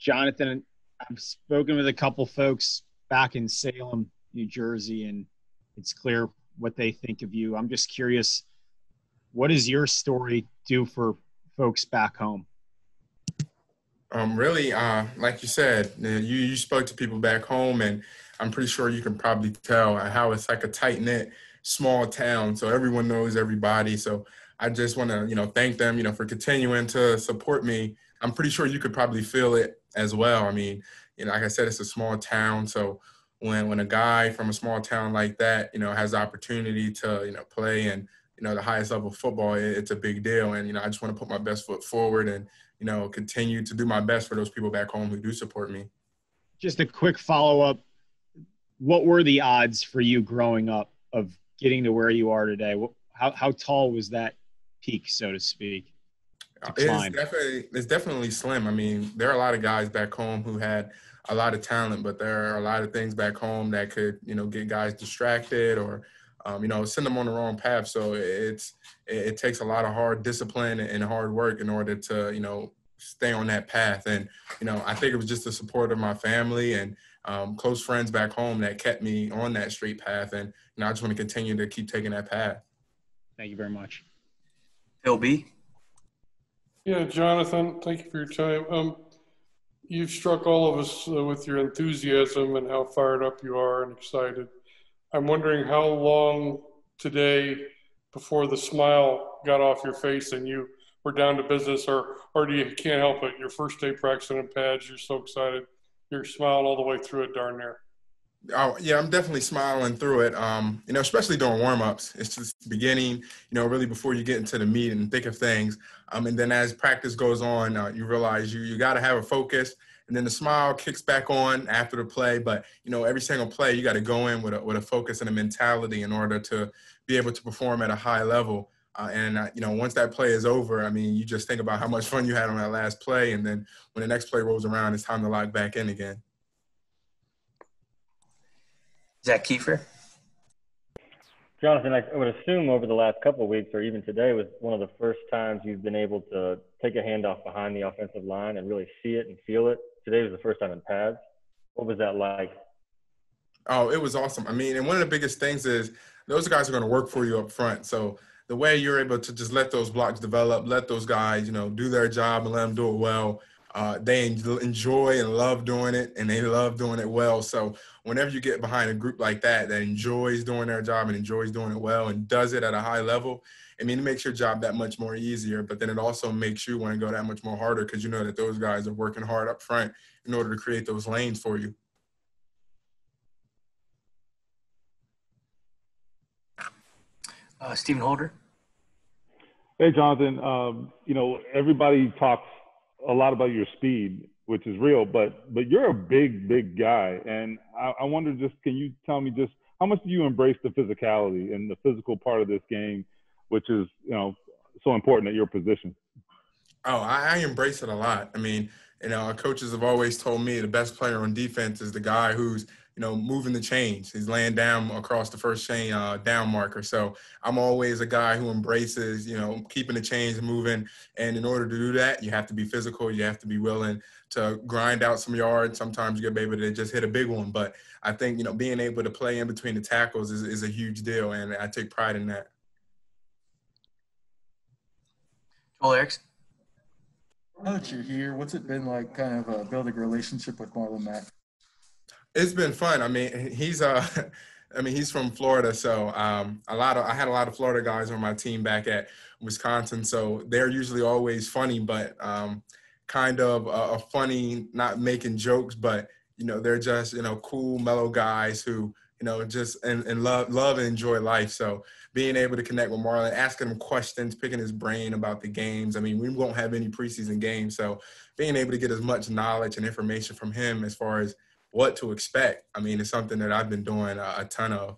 Jonathan, I've spoken with a couple folks back in Salem, New Jersey, and it's clear what they think of you. I'm just curious, what does your story do for folks back home? Um, really, uh, like you said, you, you spoke to people back home, and I'm pretty sure you can probably tell how it's like a tight knit, small town. So everyone knows everybody. So I just want to, you know, thank them, you know, for continuing to support me. I'm pretty sure you could probably feel it as well. I mean, you know, like I said, it's a small town, so when when a guy from a small town like that, you know, has the opportunity to, you know, play and you know the highest level football, it, it's a big deal. And you know, I just want to put my best foot forward and you know continue to do my best for those people back home who do support me. Just a quick follow up. What were the odds for you growing up of getting to where you are today? How how tall was that peak, so to speak? To it's definitely it's definitely slim. I mean, there are a lot of guys back home who had a lot of talent, but there are a lot of things back home that could, you know, get guys distracted or, um, you know, send them on the wrong path. So it's it, it, takes a lot of hard discipline and hard work in order to, you know, stay on that path. And you know, I think it was just the support of my family and um, close friends back home that kept me on that straight path. And you know, I just want to continue to keep taking that path. Thank you very much. Phil B. Yeah, Jonathan, thank you for your time. Um, you've struck all of us uh, with your enthusiasm and how fired up you are and excited. I'm wondering how long today before the smile got off your face and you were down to business, or or do you can't help it? Your first day practicing in pads, you're so excited, you're smiling all the way through it, darn near. Oh yeah, I'm definitely smiling through it. Um, you know, especially during warm-ups. It's just beginning, you know, really before you get into the meat and thick of things. Um, and then as practice goes on, uh, you realize you you got to have a focus, and then the smile kicks back on after the play. But you know, every single play, you got to go in with a with a focus and a mentality in order to be able to perform at a high level. Uh, and uh, you know, once that play is over, I mean, you just think about how much fun you had on that last play, and then when the next play rolls around, it's time to lock back in again. Zak Keefer. Jonathan, I would assume over the last couple of weeks or even today was one of the first times you've been able to take a handoff behind the offensive line and really see it and feel it. Today was the first time in pads. What was that like? Oh, it was awesome. I mean, and one of the biggest things is those guys are going to work for you up front. So the way you're able to just let those blocks develop, let those guys, you know, do their job and let them do it well, uh, they enjoy and love doing it, and they love doing it well. So whenever you get behind a group like that that enjoys doing their job and enjoys doing it well and does it at a high level, I mean, it makes your job that much more easier. But then it also makes you want to go that much more harder because you know that those guys are working hard up front in order to create those lanes for you. Uh, Stephen Holder. Hey, Jonathan. Um, you know, everybody talks a lot about your speed, which is real, but but you're a big, big guy, and I, I wonder just can you tell me just how much do you embrace the physicality and the physical part of this game, which is you know so important at your position? Oh, I, I embrace it a lot. I mean, you know, our coaches have always told me the best player on defense is the guy who's you know, moving the chains. He's laying down across the first chain uh, down marker. So I'm always a guy who embraces, you know, keeping the chains moving. And in order to do that, you have to be physical. You have to be willing to grind out some yards. Sometimes you get able to just hit a big one. But I think, you know, being able to play in between the tackles is, is a huge deal. And I take pride in that. Joel Erickson. Now that you're here, what's it been like kind of uh, building a relationship with Marlon Mack? It's been fun. I mean, he's uh, I mean, he's from Florida, so um, a lot of I had a lot of Florida guys on my team back at Wisconsin, so they're usually always funny, but um, kind of a, a funny, not making jokes, but you know, they're just you know cool, mellow guys who you know just and, and love love and enjoy life. So being able to connect with Marlon, asking him questions, picking his brain about the games. I mean, we won't have any preseason games, so being able to get as much knowledge and information from him as far as what to expect. I mean, it's something that I've been doing a, a ton of.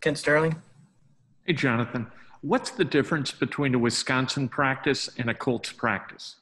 Ken Sterling. Hey, Jonathan. What's the difference between a Wisconsin practice and a Colts practice?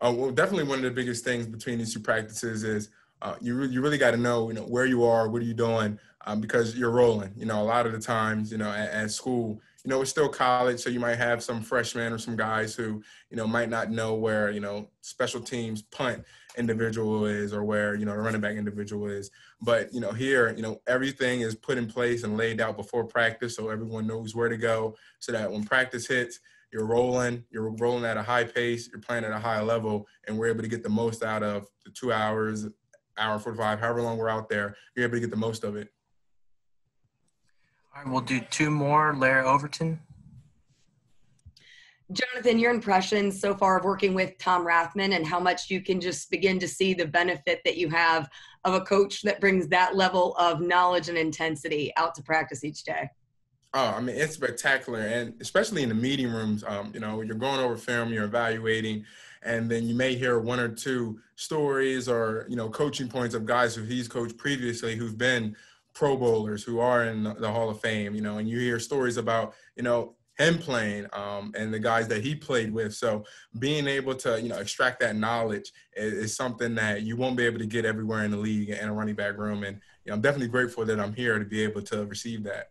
Uh, well, definitely one of the biggest things between these two practices is uh, you, re- you really got to know, you know, where you are, what are you doing, um, because you're rolling. You know, a lot of the times, you know, at, at school, you know, it's still college, so you might have some freshmen or some guys who, you know, might not know where, you know, special teams punt individual is or where, you know, the running back individual is. But, you know, here, you know, everything is put in place and laid out before practice so everyone knows where to go so that when practice hits, you're rolling, you're rolling at a high pace, you're playing at a high level, and we're able to get the most out of the two hours, hour 45, however long we're out there, you're able to get the most of it. All right, we'll do two more. Larry Overton. Jonathan, your impressions so far of working with Tom Rathman and how much you can just begin to see the benefit that you have of a coach that brings that level of knowledge and intensity out to practice each day. Oh, I mean, it's spectacular, and especially in the meeting rooms. Um, you know, you're going over film, you're evaluating, and then you may hear one or two stories or you know coaching points of guys who he's coached previously who've been Pro Bowlers, who are in the Hall of Fame. You know, and you hear stories about you know him playing um, and the guys that he played with. So being able to you know extract that knowledge is, is, something that you won't be able to get everywhere in the league and a running back room. And you know, I'm definitely grateful that I'm here to be able to receive that.